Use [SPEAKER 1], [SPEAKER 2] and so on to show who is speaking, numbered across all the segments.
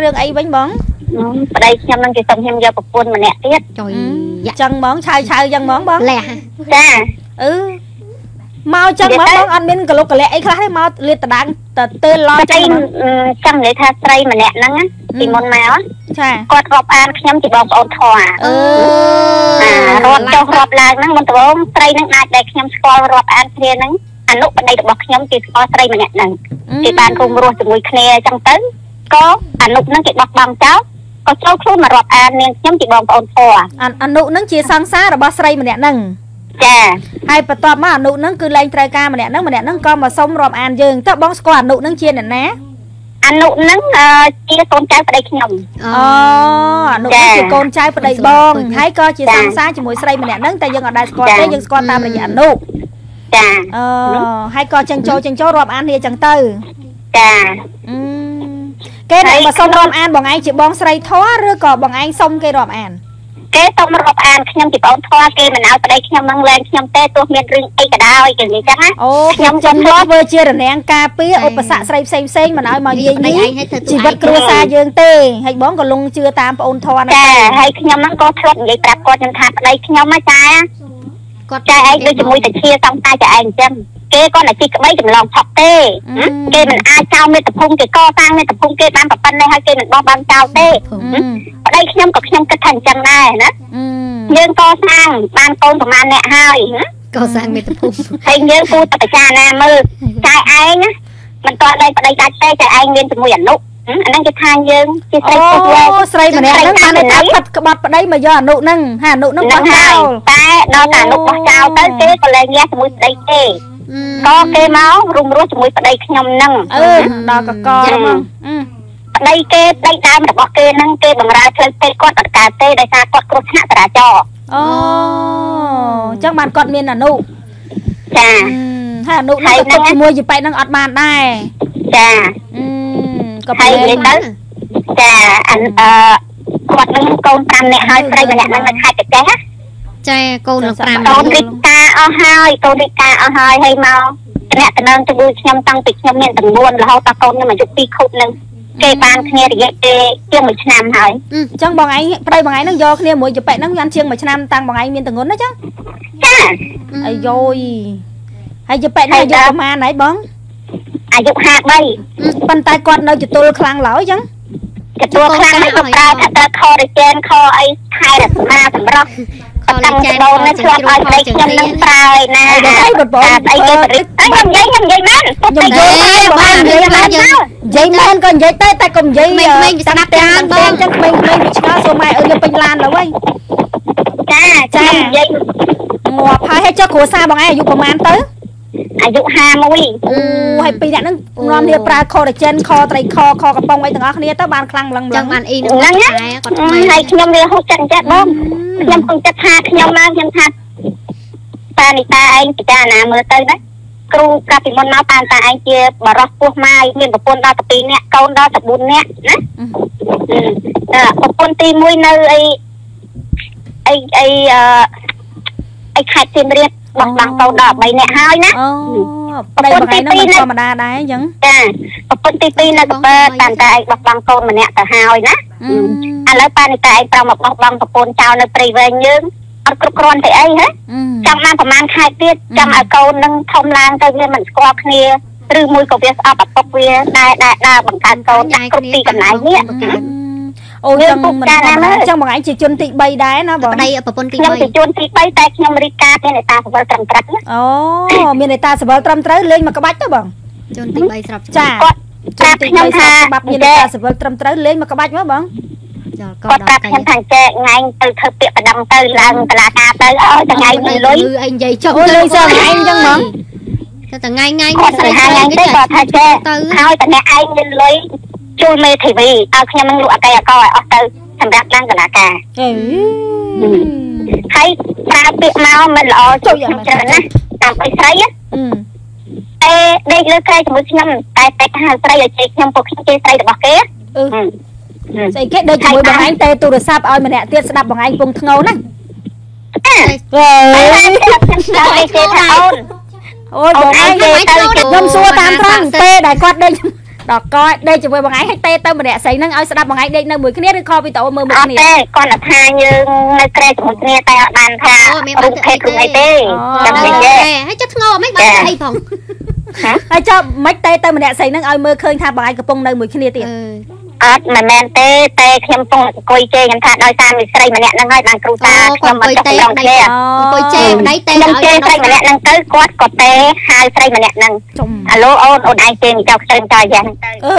[SPEAKER 1] រឿងអីវិញបង
[SPEAKER 2] ប្តីខ្ញុំនឹងគេសុំខ្ញុំយកប្រពន្ធម្នាក់ទៀត
[SPEAKER 3] ចុយ
[SPEAKER 1] អញ្ចឹងហ្មងឆៅឆៅអញ្ចឹងហ្មងបង
[SPEAKER 3] លះ
[SPEAKER 2] ចា
[SPEAKER 1] អឺមកអញ្ចឹងហ្មងបងអត់មានកលុកកលែកអីខ្លះទេមកលាតតដាងតទើឡអ
[SPEAKER 2] ប្ញ្ចឹតី
[SPEAKER 1] ងហ្មង
[SPEAKER 2] ចង់និយាយថាស្រីម្នាក់ហ្នឹងណាពីមុនមក
[SPEAKER 1] ចា
[SPEAKER 2] គាត់រាប់អានខ្ញុំជាបងប្អូនធွာ
[SPEAKER 1] អឺ
[SPEAKER 2] អារាប់ចុះរាប់ឡើងហ្នឹងមុនដំបូងស្រីហ្នឹងអាចដែលខ្ញុំស្គាល់រាប់អានគ្នាហ្នឹងអនុប្តីរបស់ខ្ញុំគេស្គាល់ស្រីម្នាក់ហ្នឹងគេបានរួមរស់ជាមួយគ្នាអញ្ចឹងទៅ ក៏អនុហ្នឹងគេបោះបង់ចោលក៏ចូលខ្លួនមករាប់អាននាងខ្ញុំជាបងប្អូនធွာ
[SPEAKER 1] អអនុនឹងជាសង្សាររបស់ស្រីម្នាក់ហ្នឹង
[SPEAKER 2] ចា
[SPEAKER 1] ហើយបន្ទាប់មកអនុនឹងគឺលែងត្រូវការម្នាក់ហ្នឹងម្នាក់ហ្នឹងក៏មកសុំរាប់អានយើងតើបងស្គាល់អនុនឹងជាអ្នកណា
[SPEAKER 2] អនុហ្នឹងអឺជាកូនចៅប្តីខ្ញុំ
[SPEAKER 1] អូអនុនឹងជាកូនចៅប្តីបងហើយក៏ជាសង្សារជាមួយស្រីម្នាក់ហ្នឹងតែយើងអត់ដែលស្គាល់ទេយើងស្គាល់តាមរយៈអនុ
[SPEAKER 2] ចា
[SPEAKER 1] អឺហើយក៏ចិញ្ចោចិញ្ចោរាប់អានគ្នាអញ្ចឹងទៅ
[SPEAKER 2] ចា
[SPEAKER 1] អឺ គេអ្នកមកសុំរាប់អានបងឯងជាបងស្រីធေါ်ឬក៏បងឯងសុំគេរាប់អាន
[SPEAKER 2] គេសុំរាប់អានខ្ញុំជាបងធွာគេមិនឲ្យប្តីខ្ញុំនឹងលែងខ្ញុំទេទោះមានរឿងអីក៏ដោយគេនិយាយចឹងណា
[SPEAKER 1] អូ
[SPEAKER 2] ខ្ញុំ
[SPEAKER 1] ខ្ញុំ
[SPEAKER 2] ក៏
[SPEAKER 1] ចាំ
[SPEAKER 2] ធ្លាប់
[SPEAKER 1] ធ្វើជារនាំងការពារឧបសគ្គស្រីផ្សេងផ្សេងមិនឲ្យមកយាយ
[SPEAKER 3] នេះ
[SPEAKER 1] នេះ
[SPEAKER 3] ឯងឲ្យធ្វើ
[SPEAKER 1] ជីវិតគ្រួសារយើងទេហើយបងក៏លងជឿតាមប្អូនធន
[SPEAKER 2] ចាហើយខ្ញុំហ្នឹងក៏ធ្លាប់និយាយប្រាប់គាត់ខ្ញុំថាប្តីខ្ញុំណាចា
[SPEAKER 3] គាត់
[SPEAKER 2] ចាឯងដូចជាមួយតាជាសំតាចាឯងអញ្ចឹង គេគាត់តែជីក្បីចម្លងឆក់ទេគេមិនអាចចោលមេត្តភូមិគេកសាងមេត្តភូមិគេបានប្រប៉ុណ្ណេះហើយគេមិនបោះបានចោលទេប្តីខ្ញុំក៏ខ្ញុំគិតថាអញ្ចឹងដែរណាយើងកសាងបានកូនប្រហែលអ្នកហើយណា
[SPEAKER 3] ក៏សាងមេត្តភូមិ
[SPEAKER 2] ហើយយើងគួរតែពិចារណាមើលចាយឯងណាមិនតតែប្តីដាច់ទេចាយឯងមានជាមួយអនុអាហ្នឹងគេថាយើងជាស្រី
[SPEAKER 1] អូ
[SPEAKER 2] ពុកយើង
[SPEAKER 1] ស្រីម្នាក់ហ្នឹងបានតែផិតក្បត់ប្តីមកយកអនុហ្នឹងហើយអនុហ្នឹងបោះចោល
[SPEAKER 2] តែដល់តែអនុបោះចោលទៅគេក៏លែងញ៉ាំជាមួយប្តី គេក៏គេមករួមរស់ជាមួយប្តីខ្ញុំហ្នឹង
[SPEAKER 1] អឺដល់កកមក
[SPEAKER 2] ប្តីគេប្តីដើមរបស់គេហ្នឹងគេបង្រើផ្លូវពេកគាត់អត់កើតទេដោយសារគាត់គ្រោះថ្នាក់ចរាចរណ៍
[SPEAKER 1] អូអញ្ចឹងបានគាត់មានអនុ
[SPEAKER 2] ចា
[SPEAKER 1] ហើយអនុហ្នឹងក៏ទុកជាមួយយីប៉ែតហ្នឹងអត់បានដែរ
[SPEAKER 2] ចា
[SPEAKER 1] អឺក៏
[SPEAKER 2] ហើ
[SPEAKER 1] ប្រ
[SPEAKER 2] យ
[SPEAKER 1] ហែ
[SPEAKER 2] និ
[SPEAKER 1] ល
[SPEAKER 2] យាយទៅចាអឺគាត់នឹងកូន5នាក់ហើយស្រីម្នាក់ហ្នឹងនៅខេត្តក ចេះណា
[SPEAKER 3] ចាកូននឹង5
[SPEAKER 2] កូនរីកាអស់ហើយកូនរីកាអស់ហើយហើយមកអ្នកតំណងជាមួយខ្ញុំតាំងពីខ្ញុំមានទាំង4រហូតដល់កូនខ្ញុំអាយុ2ខូបនឹងគេបានគ្នារយៈពេលជាង1ឆ្នាំហើយ
[SPEAKER 1] អញ្ចឹងបងឯងប្តីបងឯងហ្នឹងយកគ្នាមួយយីប៉ែតហ្នឹងបានជាង1ឆ្នាំតាំងបងឯងមានតងន់ណាចឹង
[SPEAKER 2] ចា
[SPEAKER 1] អាយយហើយយីប៉ែតហ្នឹងអាយុប្រហែលហើយបង
[SPEAKER 2] អាយុ53
[SPEAKER 1] ប៉ុន្តែគាត់នៅទទួលខ្លាំងឡើយចឹង
[SPEAKER 2] ទទួលខ្លាំងហើយក៏ប្រើថាត្រូវខរជែនខអីថែរស្មាសម្រាប់
[SPEAKER 3] ខល
[SPEAKER 2] តាំង
[SPEAKER 3] ចា
[SPEAKER 2] ដូននេះឆ្លប់ឲ្យប្តីខ្ញុំនឹងប្រើឯណា
[SPEAKER 1] អីបងបង
[SPEAKER 2] អីគេបរិទ្ធអីខ្ញុំនិយាយខ្ញុំនិយាយមែន
[SPEAKER 1] ខ្ញុំនិយាយបាននិយាយបាននិយាយមែនក៏និយាយទៅតែកុំនិយាយ
[SPEAKER 3] ក្មេងៗវាស្ដាប់ច្រើនបង
[SPEAKER 1] ចឹងក្មេងៗវាឆ្ងល់សួរម៉ែអើយពេញឡានទៅវិញ
[SPEAKER 2] ចាចានិយាយ
[SPEAKER 1] ងាប់ហើយហើយចុះគ្រួសារបងឯងអាយុប្រហែលទៅ
[SPEAKER 2] អាយុ51
[SPEAKER 1] អូហើយពីរអ្នកហ្នឹងនាំគ្នាប្រើ collagen ខត្រីខខកំប៉ុងអីទាំងអស់គ្នាទៅបានខ្លាំងម្លឹងម្លឹ
[SPEAKER 3] ចឹ
[SPEAKER 1] ង
[SPEAKER 3] ងបានអ៊ីនឹង
[SPEAKER 2] ហ្នឹងណា
[SPEAKER 3] តែគាត់ថ្មី
[SPEAKER 2] ហើយខ្ញុំវាហូចចិត្តចិត្តបងខ្ញុំគង់ចិត្តថាខ្ញុំមកខ្ញុំថាតានីតាឯងពិចារណាមើលទៅណាគ្រូកាលពីមុនមកតាតាឯងជាបរោះពោះម៉ាយមានប្រពន្ធដល់12នាក់កូនដល់14នាក់ណាអឺប្រពន្ធទី1នៅអីអីអីអឺអីខេត្តសៀមរាប បោះបង់កូនដល់3នាក់ហើយណា
[SPEAKER 1] អូប្តីបងឯងហ្នឹងមិនធម្មតាដែរអញ្ចឹង
[SPEAKER 2] ចាប្រពន្ធទី2នៅកពើតាតាឯងបោះបង់កូនម្នាក់ទៅហើយណាឥឡូវប៉ានីតាឯងប្រមមកបោះបង់ប្រពន្ធចោលនៅព្រៃវែងយើងអត់គ្រប់គ្រាន់ទេអីហ៎ចង់បានប្រហែលខែទៀតចង់ឲ្យកូននឹងធំឡើងទៅវាមិនស្គាល់គ្នាឬមួយក៏វាស្អប់ឪពុកវាដែរដែរដើរបង្កើតកូនដាក់គ្រប់ទីកន្លែងនេះ
[SPEAKER 1] អូចឹងមិនធម្មតាចឹងបងឯងជាជនទី3ដែរណាបង
[SPEAKER 3] ប្តីប្រពន្ធទី
[SPEAKER 2] ខ្ញុំជាជួនទី3តែខ្ញុំរីកការមានឯតាសវលត្រឹមត្រូវណា
[SPEAKER 1] អូមានឯតាសវលត្រឹមត្រូវលេងមកក្បាច់ទៅបង
[SPEAKER 3] 3ជនទី3ស្រាប់
[SPEAKER 1] ចា
[SPEAKER 2] គាត់
[SPEAKER 1] ជនទី
[SPEAKER 2] ខ្ញុំ
[SPEAKER 1] 3
[SPEAKER 2] ថា
[SPEAKER 1] ច្បាប់មានឯតាសវលត្រឹមត្រូវលេងមកក្បាច់មកបង
[SPEAKER 3] ចលក៏
[SPEAKER 2] គាត់
[SPEAKER 3] ដល់
[SPEAKER 2] ប្រាប់ខ្ញុំថាចែកថ្ងៃទៅធ្វើពាក្យបដងទៅឡើងតឡាការទៅអើថ្ងៃនេះលុយ
[SPEAKER 3] អីនិយាយចុះ
[SPEAKER 1] អូលេងសើឯងចឹងហ្មង
[SPEAKER 3] តែថ្ងៃថ្ងៃ
[SPEAKER 2] គាត់
[SPEAKER 3] ស្រី
[SPEAKER 2] ថា
[SPEAKER 3] ស្រី
[SPEAKER 2] ថ្ងៃ
[SPEAKER 3] គេ
[SPEAKER 2] នេះគាត់ថាចែក
[SPEAKER 3] ទៅ
[SPEAKER 2] ហើយតអ្នកឯងមានលុយ ជួយមេធីវីឲ្យខ្ញុំនឹងលក់អកៃអកឲ្យអស់ទៅសម្រាប់ឡើងតឡាការ
[SPEAKER 1] អេ
[SPEAKER 2] ហើយប្រើពាក្យមកមិនល្អចុចយ៉ាងច្រើនណាស់តាមបីស្រីអេដេកលើក្រែជាមួយខ្ញុំតែតែហៅស្រីឲ្យជេកខ្ញុំពួកខ្ញុំជេស្រីរបស់គេ
[SPEAKER 1] អឺស្អីគេដេកជាមួយបងឯងទេទូរស័ព្ទឲ្យម្នាក់ទៀតស្ដាប់បងឯងពងធ្ងោណាអេ
[SPEAKER 2] ខ្ញុំស្ដាប់ឲ្យជេថាអូន
[SPEAKER 1] អូយបងឯងខ្ញុំសួរតាមត្រង់ពេលដែលគាត់ដេក ដល់កដេកជាមួយបងឯងឲ្យទេទៅម្នាក់ស្រីហ្នឹងឲ្យស្ដាប់បងឯងដេកនៅមួយគ្នាឬខលវីដេអូមើលមួយ
[SPEAKER 2] អត់
[SPEAKER 1] គ្នា
[SPEAKER 2] ទេគាត់ថាយើងនៅក្រែជាមួយគ្នាតែអត់បានថា
[SPEAKER 3] អូមាន
[SPEAKER 2] រូ
[SPEAKER 3] បាន
[SPEAKER 2] ប
[SPEAKER 3] ទៅ
[SPEAKER 2] ភេទខ្លួនអីទេ
[SPEAKER 1] អូ
[SPEAKER 2] ចាំ
[SPEAKER 3] ទៅ
[SPEAKER 2] និ
[SPEAKER 3] ទៅ
[SPEAKER 2] យាយ
[SPEAKER 3] ហើយចុះធ្ងរមិនបានទៅអីផង
[SPEAKER 1] ហើយចុះមិនទេទៅម្នាក់ស្រីហ្នឹងឲ្យមើលឃើញថាបងឯងកំពុងនៅមួយគ្នាទៀត
[SPEAKER 3] អឺ
[SPEAKER 2] អត់មិនមែនទេតែខ្ញុំពងអង្គុយជេរខ្ញុំថាដោយសារមីស្រីម្នាក់ហ្នឹងហើយបានគ្រូតាខ្ញុំមកចុះប្រងជេរ
[SPEAKER 3] អង្គុយជេរប្តីទេ
[SPEAKER 2] ខ្ញុំ
[SPEAKER 3] ឲ្យ
[SPEAKER 2] ជេរស្រីម្នាក់ហ្នឹងទៅគាត់ក៏ទេហៅស្រីម្នាក់ហ្នឹង
[SPEAKER 1] ចំ
[SPEAKER 2] អាឡូអូនអូនឯងជេរចៅខ្ទឹមតយ៉ាង
[SPEAKER 1] អើ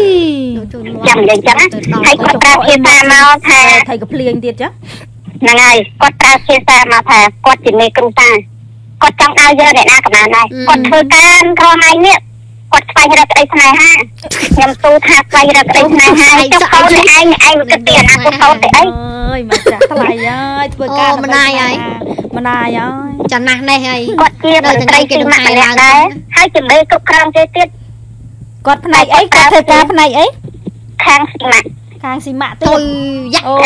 [SPEAKER 1] យ
[SPEAKER 2] ចាំនិយាយចឹងណាហើយគាត់ប្រាប់ភាសាមកថា
[SPEAKER 1] ថៃក៏ភ្លៀងទៀតចា
[SPEAKER 2] ហ្នឹងហើយគាត់ប្រាប់ភាសាមកថាគាត់ជាមេគ្រូតាគាត់ចង់ឲ្យយើងអ្នកណាក៏បានដែរគាត់ធ្វើការក្រហមនេះ គាត់ស្វែងរកក្តីស្នេហាខ្ញុំទូថាស្វែងរកក្តីស្នេហាចុះកូនឯងឯងគិតពីអនាគតកូនទៅអី
[SPEAKER 1] អើយមកចាស់ថ្លៃហើយធ្វើការមណាយហើយ
[SPEAKER 3] ចំណាស់នេះហើយ
[SPEAKER 2] គាត់ជាមន្ត្រីគណៈម្នាក់ដែរហើយជំរឿគ្រប់គ្រងគេទៀត
[SPEAKER 1] គាត់ផ្នែកអីគាត់ធ្វើការផ្នែកអី
[SPEAKER 2] ខាងស៊ីម៉ាក់
[SPEAKER 1] ខាងស៊ីម៉ាក់ទេ
[SPEAKER 3] ទុយយ៉ាក់
[SPEAKER 1] អូ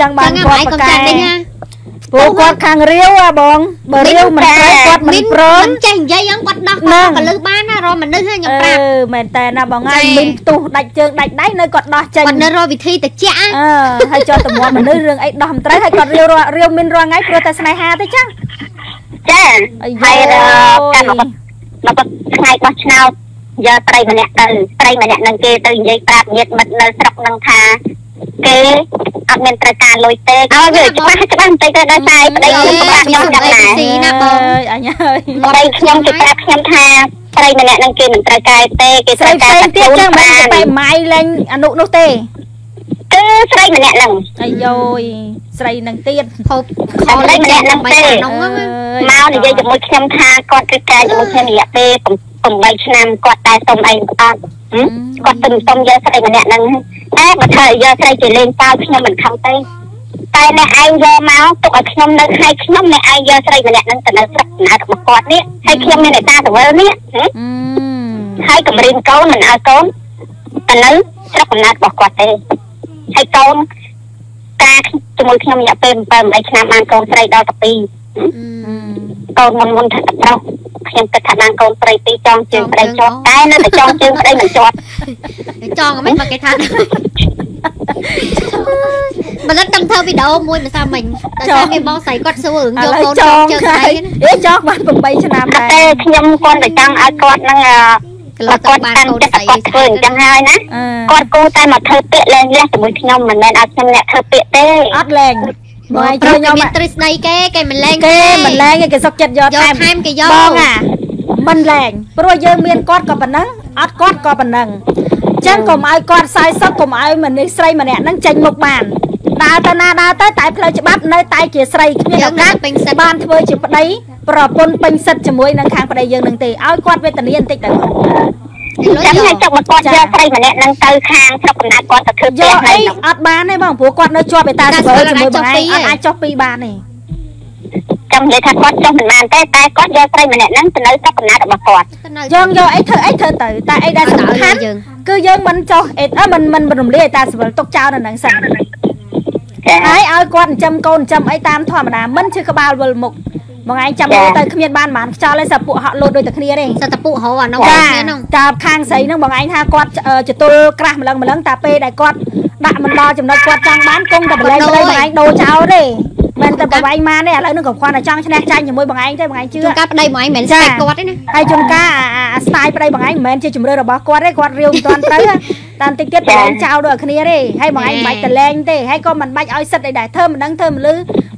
[SPEAKER 1] ចង់បា
[SPEAKER 3] ចាំ
[SPEAKER 1] ន
[SPEAKER 3] ង
[SPEAKER 1] គាត់
[SPEAKER 3] ឯង
[SPEAKER 1] ប
[SPEAKER 3] កុំ
[SPEAKER 1] កែ
[SPEAKER 3] ចាស់នេះណា
[SPEAKER 1] ព្រោះគាត់ខាងរាវហ่ะបងបើរាវមិនត្រូវគាត់មិនព្រម
[SPEAKER 3] មិនចេះនិយាយយ៉ាងគាត់ដោះ
[SPEAKER 1] ហ្នឹង
[SPEAKER 3] គាត់ក៏លឺបានណារមមនុស្សហ្នឹងខ្ញុំ
[SPEAKER 1] អ
[SPEAKER 3] ប្រាប់ឺ
[SPEAKER 1] មែនតើណាបងហើយ
[SPEAKER 3] ចា៎
[SPEAKER 1] មីនផ្ទុះដាច់ជើងដាច់ដៃនៅគាត់ដោះចេញ
[SPEAKER 3] គាត់នៅរកវិធីទៅចាក់
[SPEAKER 1] អឺហើយចោះតម្រាំមនុស្សរឿងអីដោះមិនត្រូវហើយគាត់រាវរាវរាវមីនរាល់ថ្ងៃព្រោះតែស្នេហាទេចឹង
[SPEAKER 2] ចា
[SPEAKER 1] អា
[SPEAKER 2] ហើយ
[SPEAKER 1] យ
[SPEAKER 2] កាន់មកមកថ្ងៃបោះឆ្នោតយកត្រីម្នាក់ទៅត្រីម្នាក់នឹងគេទៅនិយាយប្រាប់ញាតិមិត្តនៅស្រុកនឹងថាគេ អត់មានត្រូវការលុយទេឲ្យវាច្បាស់ច្បាស់បន្តិចទៅដោយសារប្តីខ្ញុំប្រាប់ខ្ញុំចឹងណា
[SPEAKER 3] ស៊ីណាបង
[SPEAKER 1] អើយអញហើយ
[SPEAKER 2] ប្តីខ្ញុំគេប្រាប់ខ្ញុំថាត្រីម្នាក់នឹងគេមិនត្រូវការទេគេ
[SPEAKER 1] ស្ត្រូ
[SPEAKER 2] វ
[SPEAKER 1] រី
[SPEAKER 2] ការ
[SPEAKER 1] ផ្សេងទៀតចឹងមិន
[SPEAKER 2] បាន
[SPEAKER 1] ទៅម៉ាយលេងអនុនោះទេ
[SPEAKER 2] គឺស្រីម្នាក់នឹង
[SPEAKER 1] អាយយស្រីនឹងទៀត
[SPEAKER 3] ហូបខលលេងចាក់នឹងបីក្នុងហ្នឹង
[SPEAKER 2] មកនិយាយជាមួយខ្ញុំថាគាត់ត្រូវការជាមួយខ្ញុំរយៈពេល8ឆ្នាំគាត់តែសុំអីអត់ គាត់ទៅសុំយកស្រីម្នាក់នឹងតែបើថាយកស្រីជាលេងតើខ្ញុំមិនខឹងទេតែអ្នកឯងយកមកទុកឲ្យខ្ញុំនៅខែខ្ញុំអ្នកឯងយកស្រីម្នាក់នឹងទៅនៅស្រុកកំណើតរបស់គាត់នេះហើយខ្ញុំមានតែតាទៅវិលនេះ
[SPEAKER 1] អឺ
[SPEAKER 2] ហើយកម្រិនកូនមិនឲ្យកូនទៅនៅស្រុកកំណើតរបស់គាត់ទេហើយកូនការជាមួយខ្ញុំរយៈពេល7 8ឆ្នាំបានកូនស្រីដល់12កូនមុនមុនថាទៅប្រុស ខ្ញុំគិតថាបានកូនស្រីពីរចងជើងប្តីជាប់តែនៅតែចងជើងប្តីមិនជាប់
[SPEAKER 3] ចង់មិនមកគេថាបើលិតកំធ្វើវីដេអូមួយមិនសាមិញតែថាមានបងស្រីគាត់សួររឿង
[SPEAKER 1] ឥ
[SPEAKER 3] យក
[SPEAKER 1] ឡូវ
[SPEAKER 3] កូន
[SPEAKER 1] ច
[SPEAKER 3] ច
[SPEAKER 1] ង
[SPEAKER 3] ងជើង
[SPEAKER 1] ហើ
[SPEAKER 3] ស្រី
[SPEAKER 1] យអេចងបាន8ឆ្នាំ
[SPEAKER 2] តែ
[SPEAKER 1] ដែរ
[SPEAKER 2] ខ្ញុំគាត់តែចង់ឲ្យគាត់នឹង
[SPEAKER 3] កន្លងទៅ
[SPEAKER 2] គាត់
[SPEAKER 3] បាន
[SPEAKER 2] តាំង
[SPEAKER 3] កូន
[SPEAKER 2] ចិត្ត
[SPEAKER 3] ស្រី
[SPEAKER 2] គាត់ធ្វើអញ្ចឹងហើយណា
[SPEAKER 1] អឺ
[SPEAKER 2] គាត់គូតែមកធ្វើពាក្យលែងលះជាមួយខ្ញុំមិនមែនឲ្យខ្ញុំអ្នកធ្វើពាក្យទេ
[SPEAKER 1] អត់លែង បង
[SPEAKER 3] បង
[SPEAKER 1] ឯង
[SPEAKER 3] ព្រោះ
[SPEAKER 1] ជួយខ្ញុំ
[SPEAKER 3] មានទ្រឹស្ដីគេគេមិនលែង
[SPEAKER 1] គេមិនលែងទេគេសុកចិត្តយក
[SPEAKER 3] យក
[SPEAKER 1] ថែម
[SPEAKER 3] ថែមគេយក
[SPEAKER 1] បងអាមិនលែងព្រោះយើងមានគាត់ក៏ប៉ុណ្ណឹងអត់គាត់ក៏ប៉ុណ្ណឹងអញ្ចឹងកុំឲ្យគាត់សាយសឹកកុំឲ្យមនុស្សស្រីម្នាក់ហ្នឹងចេញមុខបានដើរទៅណាដើរទៅតែផ្លូវច្បាប់នៅតែជាស្រីគ្មាន
[SPEAKER 3] យើ
[SPEAKER 1] ឱ
[SPEAKER 3] ង
[SPEAKER 1] កា
[SPEAKER 3] ណា
[SPEAKER 1] ស
[SPEAKER 3] ពេញសិន
[SPEAKER 1] បានធ្វើជាប្តីប្រពន្ធពេញសិទ្ធជាមួយនឹងខាងប្តីយើងនឹងទេឲ្យគាត់វេទនាបន្តិចទៅ
[SPEAKER 2] ចាំឲ្យចុកមកគាត់យកស្រីម្នាក់ហ្នឹងទៅខាងស្រុកកំណើតគាត់ទៅធ្វើ
[SPEAKER 1] យ
[SPEAKER 2] ពាក្កយហើ
[SPEAKER 1] អី
[SPEAKER 2] យ
[SPEAKER 1] អត់បានទេបងព្រោះគាត់នៅជាប់ឯតាសវើជាមួយបងឯងអត់អាចចុះពីបានទេ
[SPEAKER 2] ចាំនិយាយថាគាត់ចុះមិនបានទេតែគាត់យកស្រីម្នាក់ហ្នឹងទៅនៅស្រុកកំណើតរបស់គាត់
[SPEAKER 1] យើងយកអីធ្វើអីធ្វើទៅតែអីដែលសំខាន់
[SPEAKER 3] យើង
[SPEAKER 1] គឺយើងមិនចុះអេអឺមិនមិនមិនរំលាយឯតាសវើទុកចោលនៅនឹងសិន
[SPEAKER 2] ចា
[SPEAKER 1] ហើយឲ្យគាត់ចិញ្ចឹមកូនចិញ្ចឹមអីតាមធម្មតាមិនឈឺក្បាលវិលមុខ បងឯងចាំមើលទៅគ្មានបានបានខ្យល់ឯងសាពួកហក់លោតដូចតែគ្នាទេ
[SPEAKER 3] សតពុហៅអានោះ
[SPEAKER 1] ចា
[SPEAKER 3] គ្នានោះ
[SPEAKER 1] តាខាងស្រីហ្នឹងបងឯងថាគាត់ចតុលក្រាស់ម្លឹងម្លឹងតែពេលដែលគាត់ដាក់មិនដល់ចំណុចគាត់ចង់បានគង់តែបលែងបលែងបងឯងដូរចោលទេ មិនតែបងឯងមកទេឥឡូវហ្នឹងក៏គាត់តែចង់ឈ្នះចាញ់ជាមួយបងឯងទេបងឯងជឿ
[SPEAKER 3] ជួនកាលប្តីមកឯងមិន
[SPEAKER 1] ចា
[SPEAKER 3] ស្គាល់គាត់ទេណា
[SPEAKER 1] ហើយជួនកាលអាអាអាស្ទាយប្តីបងឯងមិនមែនជាជំរឿរបស់គាត់ទេគាត់រាវមិនទាន់ត្រូវតែបន្តិចទៀតបងឯងចោលដូចគ្នាទេហើយបងឯងមិនបាច់តលែងទេហើយក៏មិនបាច់ឲ្យសិតអីដែរធ្វើមិនដឹងធ្វើមិនលឺ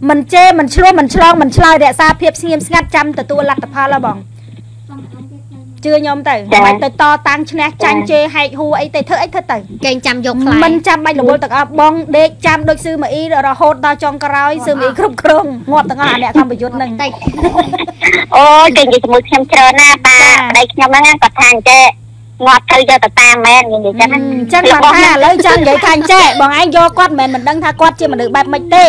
[SPEAKER 1] មិនជេរមិនឆ្លោះមិនឆ្លងមិនឆ្លើយរក្សាភាពស្ងៀមស្ងាត់ចាំទទួលលទ្ធផលហ៎បង ជឿខ្ញុំទៅមិនបាច់ទៅតតាំងឈ្នះចាញ់ជេរហែកហួរអីទៅធ្វើអីធ្វើទៅ
[SPEAKER 3] គេចាំយកខ្លា
[SPEAKER 1] មិនចាំបាច់រវល់ទាំងអស់បងដេកចាំដូចស៊ឺម៉ាអ៊ីរហូតដល់ចុងក្រោយស៊ឺម៉ាអ៊ីគ្រប់គ្រងងាប់ទាំងអស់អាអ្នកកម្មយុទ្ធហ្នឹង
[SPEAKER 3] តែ
[SPEAKER 2] អូយគេនិយាយជាមួយខ្ញុំច្រើនណាស់បាប្តីខ្ញុំហ្នឹងគាត់ថាអញ្ចេះងាត់ទៅយកទៅតាមមែននិយាយចឹងណា
[SPEAKER 1] អញ្ចឹងគាត់ថាឥឡូវចង់និយាយថាអញ្ចេះបងឯងយកគាត់មិនមែនមិនដឹងថាគាត់ជាមនុស្សបែបម៉េចទេ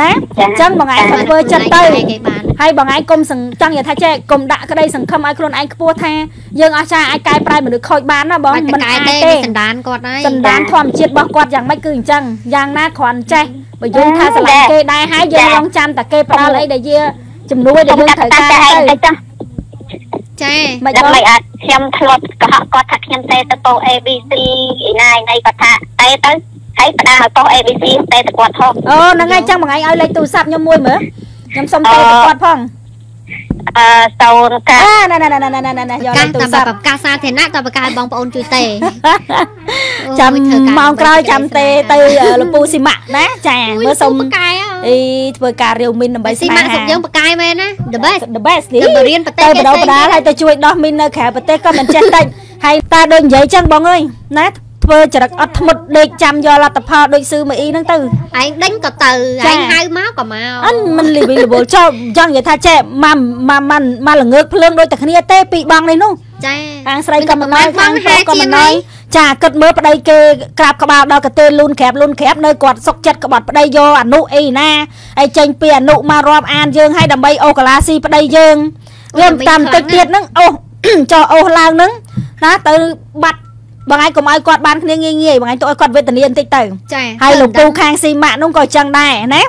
[SPEAKER 1] ណាអញ្ចឹងបងឯងគាត់ធ្វើចិត្តទៅ
[SPEAKER 3] គេបាន
[SPEAKER 1] ហើយបងឯងគុំសង្ចង់និយាយថាចេះគុំដាក់ក្តីសង្ឃឹមឲ្យខ្លួនឯងខ្ពស់ថាយើងអស់ចាអាចកែប្រែមនុស្សខូចបានណាបង
[SPEAKER 3] បាច់
[SPEAKER 1] មិន
[SPEAKER 3] តកែ
[SPEAKER 1] អាច
[SPEAKER 3] ទេ
[SPEAKER 1] ទេ
[SPEAKER 3] សណ្ដានគាត់ហើយ
[SPEAKER 1] សន្តានធម្មជាតិរបស់គាត់យ៉ាងម៉េចគឺអញ្ចឹងយ៉ាងណាគ្រាន់ចេះបើយើងថាស្រឡាញ់គេដែរហើយយើងរងចាំតែគេផ្ដាល់អីដែលជាជំនួយដែលយើងត្រូវការទៅ
[SPEAKER 2] ទៅចុះ
[SPEAKER 3] ចា
[SPEAKER 1] មិនប
[SPEAKER 2] ដើម្បី
[SPEAKER 1] ង
[SPEAKER 2] អាចខ្ញុំធ្លាប់កុហកគាត់ថាខ្ញុំទេទៅពោ ABC ឯណាឯណីគាត់ថាទេទៅហើយផ្ដាស់ឲ្យពោ ABC ទេទៅគាត់ផង
[SPEAKER 1] អូហ្នឹងហើយចឹងមួយថ្ងៃឲ្យលេខទូរស័ព្ទខ្ញុំមួយមើល ខ្ញុំសុំទៅទៅគាត់ផង
[SPEAKER 2] អឺសូនកា
[SPEAKER 1] អាណែណែណែណែណែណែយក
[SPEAKER 3] កា
[SPEAKER 1] លេ
[SPEAKER 3] ស
[SPEAKER 1] ខទូរ
[SPEAKER 3] តាម
[SPEAKER 1] ស័ព្ទ
[SPEAKER 3] ប្រកាសសាធារណៈតើប្រកាសឲ្យបងប្អូនជួយទេ
[SPEAKER 1] ចាំ
[SPEAKER 3] អូយធ្វើការ
[SPEAKER 1] ម៉ោងក្រោយចាំទេទៅលពូស៊ីម៉ាក់ណាចា
[SPEAKER 3] អូយ
[SPEAKER 1] មើលសុំ
[SPEAKER 3] ប្រកាយ
[SPEAKER 1] អីធ្វើការរាវមីនដើម្បី
[SPEAKER 3] ស៊ី
[SPEAKER 1] ស្នេ
[SPEAKER 3] ម៉ាក់សុក
[SPEAKER 1] ហា
[SPEAKER 3] យើងប្រកាយមែនណា the best
[SPEAKER 1] the best នេះ
[SPEAKER 3] ទៅបរៀនប្រទេស
[SPEAKER 1] ទៅប
[SPEAKER 3] គេ
[SPEAKER 1] ដោ
[SPEAKER 3] ផ្សេង
[SPEAKER 1] បដាលហើយទៅជួយដោះមីននៅក្រៅប្រទេសក៏មិនចេះតិចហើយតាដូចនិយាយចឹងបងអើយណា ធ្វើចរិតអត់ធ្មត់ដេកចាំយកលទ្ធផលដូចស៊ឺមួយអ៊ីហ្នឹងទៅ
[SPEAKER 3] ឯងដេញក៏ទៅ
[SPEAKER 1] ចា
[SPEAKER 3] ឯងហៅមកក៏មក
[SPEAKER 1] អិនមិនលីវីលវល់ចោលចង់និយាយថាចេះម៉ាំម៉ាំម៉ាំម៉ាល្ងើកភ្លើងដូចតែគ្នាទេពីរបងនេះនោះ
[SPEAKER 3] ចា
[SPEAKER 1] ខាងស្រីក៏មិនណយ
[SPEAKER 3] បង
[SPEAKER 1] ខាងប្រុសក៏
[SPEAKER 3] ហាជា
[SPEAKER 1] មិន
[SPEAKER 3] ង
[SPEAKER 1] ណ
[SPEAKER 3] ហើ
[SPEAKER 1] យ
[SPEAKER 3] យ
[SPEAKER 1] ចាគិតមើលប្តីគេក្រាបក្បាលដល់កទេលូនក្រាបលូនក្រាបនៅគាត់សុកចិត្តក្បត់ប្តីយកអនុអីណាហើយចេញពីអនុមករាប់អានយើងឲ្យដើម្បីអូកាឡាស៊ីប្តីយើងយើងតាមតិចទៀតហ្នឹងអូសចោះអូសឡើងហ្នឹងណាទៅបាត់ បងឯងកុំឲ្យគាត់បានគ្នាងាយងាយបងឯងទៅឲ្យគាត់វេទនាបន្តិចទៅ
[SPEAKER 3] ចា
[SPEAKER 1] ហើយលោកពូខាងស៊ីម៉ាក់នោះក៏ចឹងដែរណា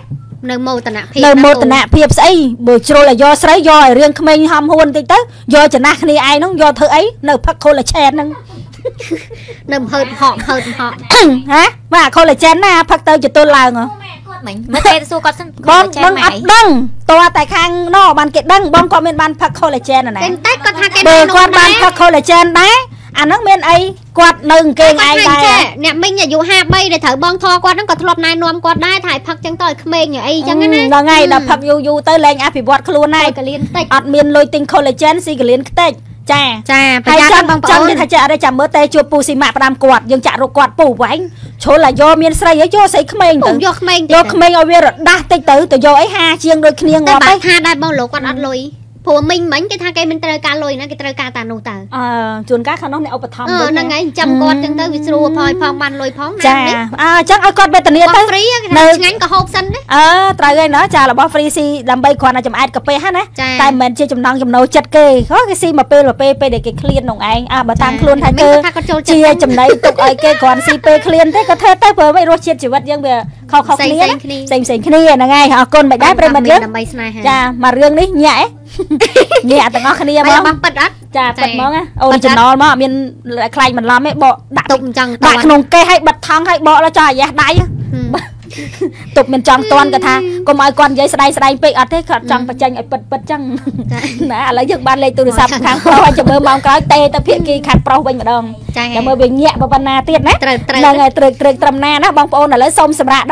[SPEAKER 3] នៅមោទនភាព
[SPEAKER 1] នៅមោទនភាពស្អីបើជ្រុលឲ្យយកស្រីយកឲ្យរឿងក្មេងហំហួនបន្តិចទៅយកចំណាស់គ្នាឯងនោះយកធ្វើអីនៅផឹក collagen ហ្នឹង
[SPEAKER 3] នៅហឺតហក់ហឺតហក់
[SPEAKER 1] ហ៎បាទ collagen ណាផឹកទៅចតុលឡើងហ៎
[SPEAKER 4] មិញមើលទេសួរគាត់សិន
[SPEAKER 1] បង
[SPEAKER 4] ចា
[SPEAKER 1] ដឹង
[SPEAKER 4] ម៉
[SPEAKER 1] អ
[SPEAKER 4] ឯង
[SPEAKER 1] ត់ដឹងតើតែខាងណបានគេដឹងបងគាត់មានបានផឹក collagen ណា
[SPEAKER 3] តែតែគាត់ថាគេ
[SPEAKER 1] បើគាត់បានផឹក collagen ដែរ អាហ្នឹងមានអីគាត់នៅអង្គេងឯងដែរ
[SPEAKER 3] ចាអ្នកមិញអាយុ53ដែលត្រូវបងធေါ်គាត់ហ្នឹងក៏ធ្លាប់ណែនាំគាត់ដែរថាឲ្យផឹកចឹងទៅឲ្យក្មេងអីចឹងណា
[SPEAKER 1] ហ្នឹងហើយដល់ផឹកយូរយូរទៅលែងអភិវឌ្ឍខ្លួនហើ
[SPEAKER 3] ហើយយក៏លៀនតិច
[SPEAKER 1] អត់មានលុយទិញ collagen ស៊ីកលៀនខ្ទេចចា
[SPEAKER 3] ចាប្រ
[SPEAKER 1] ហើយ
[SPEAKER 3] យ័ត្ន
[SPEAKER 1] ចាំ
[SPEAKER 3] បងប្ចាំអូន
[SPEAKER 1] និយាយថាចាអរិយចាំមើលតែជួបពូស៊ីម៉ាក់ផ្ដាំគាត់យើងចាក់រកគាត់ពូវែងជ្រុលឲ្យយកមានស្រីឲ្យយកស្រីក្មេងទៅ
[SPEAKER 3] យកក្មេង
[SPEAKER 1] យកក្មេងឲ្យវារដាស់តិចទៅទៅយកអីហាជាងដូចគ្នា
[SPEAKER 3] តែ
[SPEAKER 1] ងាប់
[SPEAKER 3] បា
[SPEAKER 1] ទៅ
[SPEAKER 3] ក់ថាដែរបងលោកគាត់អត់លុយ ព្រោះមិញមិញគេថាគេមិនត្រូវការលុយណាគេត្រូវការតានោះតើ
[SPEAKER 1] អឺជួនកាលខាងនោះអ្នកឧបត្ថម្ភ
[SPEAKER 3] អឺ
[SPEAKER 1] វិញ
[SPEAKER 3] ហ្នឹងហើយចាំគាត់ចឹងទៅវាស្រួលផងផងបានលុយផងណា
[SPEAKER 1] ចាអើចឹងឲ្យគាត់វេទនា
[SPEAKER 3] បោ
[SPEAKER 1] ទៅះ
[SPEAKER 3] ហ្វ្រីគេ
[SPEAKER 1] នៅ
[SPEAKER 3] ថាឆ្ងាញ់ក៏ហូបសិនណា
[SPEAKER 1] អើត្រូវហើយណោះចារបស់ free ស៊ីដើម្បីគ្រាន់តែចំអែតកាហ្វេហ្នឹងណា
[SPEAKER 3] ចា
[SPEAKER 1] តែមិនមែនជាចំណងចំណូលចិត្តគេហ៎គេស៊ីមកពេលមកពេលពេលដែលគេឃ្លានក្នុងឯងអើបើតាមខ្លួនថា
[SPEAKER 3] មិញ
[SPEAKER 1] គេ
[SPEAKER 3] គាត់ថាគាត់ចូលចិត្ត
[SPEAKER 1] ជាចំណៃទុកឲ្យគេគ្រាន់ស៊ីពេលឃ្លានទេក៏ធ្វើទៅព្រោះមិនរសជាតិជីវិតយើងវាខុស
[SPEAKER 3] ខុសគ្នា
[SPEAKER 1] ផ្សេងផ្សេងគ្នាហ្នឹងហើយអរគុណមិនដែរប្រិមិត្តយើង
[SPEAKER 3] ដើម្បីស្នេហា
[SPEAKER 1] ចាមករឿងនេះញាក់ឯងញាក់ទាំងអស់គ្នា
[SPEAKER 3] ហ្ម
[SPEAKER 1] ង
[SPEAKER 3] ប៉ិតអត់
[SPEAKER 1] ចាប៉ិតហ្មងអូនចំណល់មកអត់មានខ្លាញ់បន្លំទេបកដាក់
[SPEAKER 3] ទុកអញ្ចឹង
[SPEAKER 1] ដាក់ក្នុងកេះហើយបិទថង់ហើយបកដល់ចោលអាយ៉ាស់ដៃទុកមិនចង់តន់គាត់ថាកុំឲ្យគាត់និយាយស្ដែងស្ដែងពេកអត់ទេគាត់ចង់បញ្ចេញឲ្យពិតពិតចឹងណាឥឡូវយើងបានលេខទូរស័ព្ទខាងប្រុសឲ្យចាំមើលម៉ោងក្រោយតេទៅភាគីខាងប្រុសវិញម្ដង
[SPEAKER 3] ចាំ
[SPEAKER 1] មើលវាញាក់ប៉ុណ្ណាទៀតណាហ្នឹងហើយត្រឹកត្រឹកត្រឹមណាណាបងប្អូនឥឡូវសូមសម្រាប់